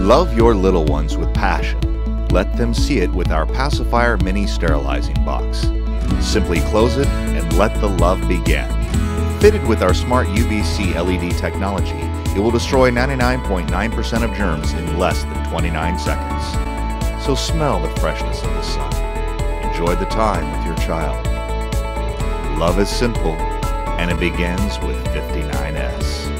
Love your little ones with passion. Let them see it with our Pacifier Mini Sterilizing Box. Simply close it and let the love begin. Fitted with our smart UVC LED technology, it will destroy 99.9% of germs in less than 29 seconds. So smell the freshness of the sun. Enjoy the time with your child. Love is simple, and it begins with 59S.